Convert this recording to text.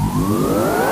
Música